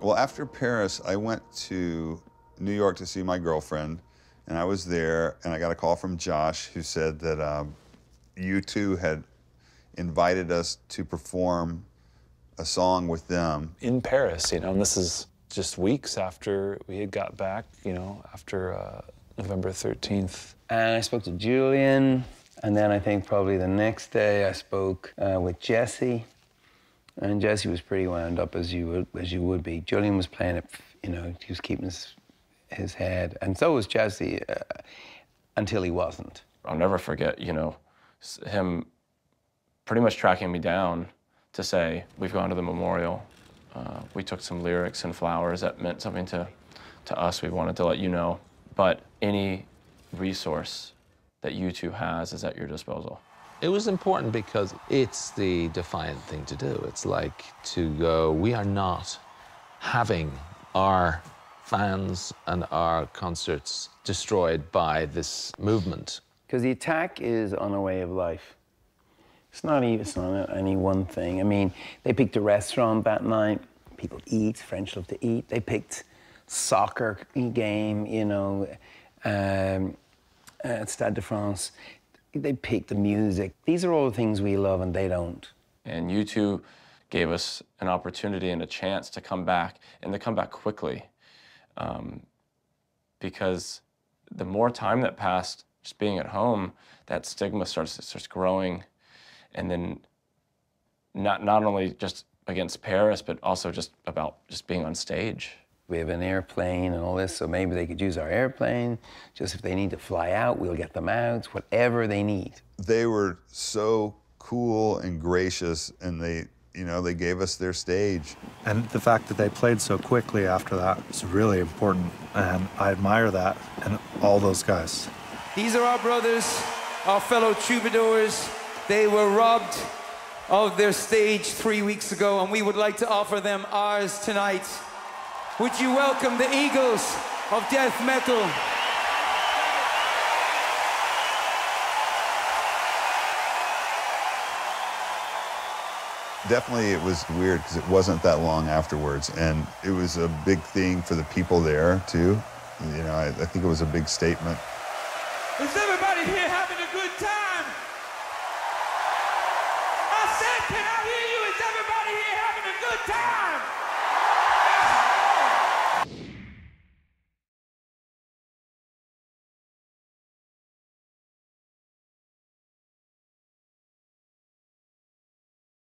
Well, after Paris, I went to New York to see my girlfriend, and I was there, and I got a call from Josh who said that um, U2 had invited us to perform a song with them. in Paris, you know, and this is just weeks after we had got back, you know, after uh, November 13th. And I spoke to Julian, and then I think probably the next day I spoke uh, with Jesse, and Jesse was pretty wound up as you would as you would be. Julian was playing it, you know, he was keeping his his head, and so was Jesse uh, until he wasn't. I'll never forget, you know, him pretty much tracking me down to say, we've gone to the memorial. Uh, we took some lyrics and flowers that meant something to, to us. We wanted to let you know. But any resource that U2 has is at your disposal. It was important because it's the defiant thing to do. It's like to go, we are not having our fans and our concerts destroyed by this movement. Because the attack is on a way of life. It's not even it's not any one thing. I mean, they picked a restaurant that night. People eat. French love to eat. They picked soccer game. You know, um, Stade de France. They pick the music. These are all the things we love, and they don't. And U2 gave us an opportunity and a chance to come back and to come back quickly. Um, because the more time that passed just being at home, that stigma starts starts growing, and then not not only just against Paris, but also just about just being on stage. We have an airplane and all this, so maybe they could use our airplane. Just if they need to fly out, we'll get them out, whatever they need. They were so cool and gracious, and they, you know, they gave us their stage. And the fact that they played so quickly after that was really important. And I admire that and all those guys. These are our brothers, our fellow troubadours. They were robbed of their stage three weeks ago, and we would like to offer them ours tonight. Would you welcome the Eagles of Death Metal? Definitely, it was weird because it wasn't that long afterwards, and it was a big thing for the people there, too. You know, I, I think it was a big statement. Is everybody here having a good time? I said, can I hear you? Is everybody here having a good time?